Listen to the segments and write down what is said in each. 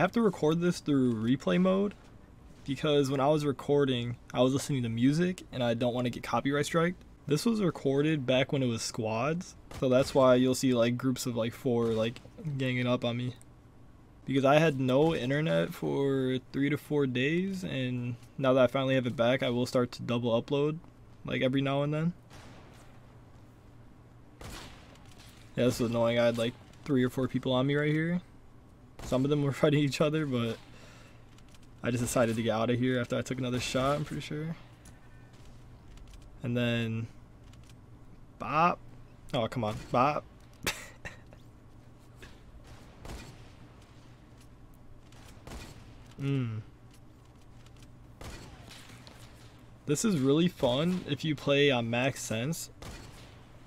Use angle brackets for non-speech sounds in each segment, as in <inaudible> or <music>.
have to record this through replay mode because when I was recording, I was listening to music and I don't want to get copyright striked. This was recorded back when it was squads, so that's why you'll see like groups of like four like ganging up on me. Because I had no internet for three to four days, and now that I finally have it back, I will start to double upload like every now and then. Yeah, this is annoying. I had like three or four people on me right here. Some of them were <laughs> fighting each other, but I just decided to get out of here after I took another shot, I'm pretty sure. And then Bop. Oh, come on. Bop. Mmm. <laughs> This is really fun if you play on max sense.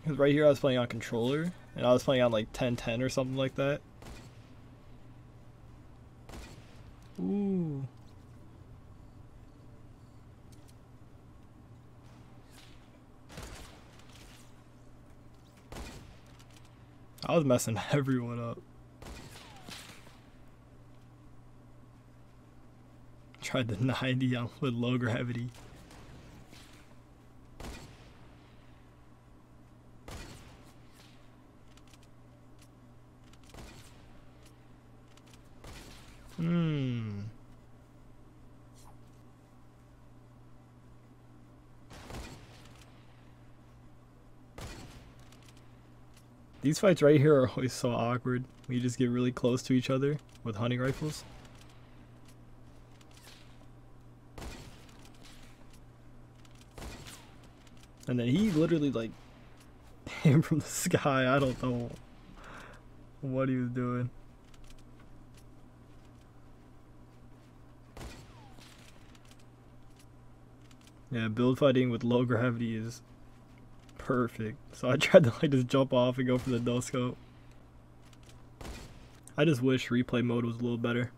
Because right here I was playing on controller, and I was playing on like 1010 or something like that. Ooh. I was messing <laughs> everyone up. Tried the 90 on <laughs> with low gravity. Hmm. These fights right here are always so awkward. We just get really close to each other with hunting rifles. And then he literally like <laughs> came from the sky. I don't know what he was doing. Yeah, build fighting with low gravity is perfect. So I <laughs> tried to like just jump off and go for the no scope. I just wish replay mode was a little better.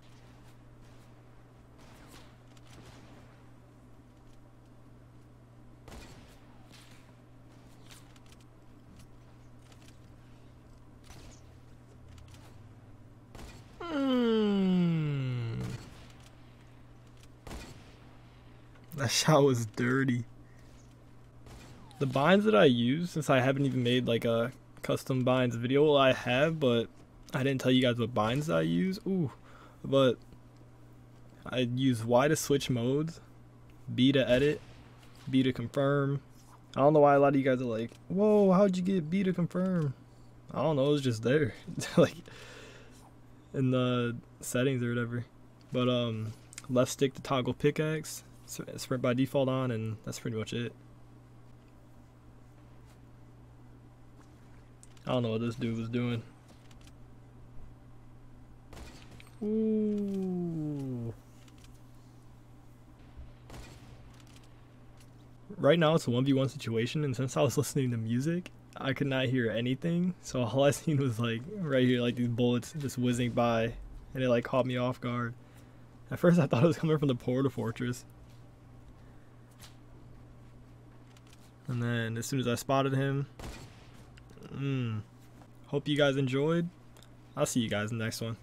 Mm. That shot was dirty. The binds that I use, since I haven't even made like a custom binds video, well I have, but I didn't tell you guys what binds I use. Ooh, but I use Y to switch modes, B to edit, B to confirm. I don't know why a lot of you guys are like, whoa, how'd you get B to confirm? I don't know, it's just there. <laughs> like in the settings or whatever. But um left stick to toggle pickaxe, sprint by default on, and that's pretty much it. I don't know what this dude was doing. Ooh. Right now it's a 1v1 situation and since I was <laughs> listening to music, I could not hear anything. So all I <laughs> seen was like right here like these bullets just whizzing by and it like caught me off guard. At first I thought it was coming from the Porta Fortress. And then as soon as I spotted him, Mm. Hope you guys enjoyed. I'll see you guys in the next one.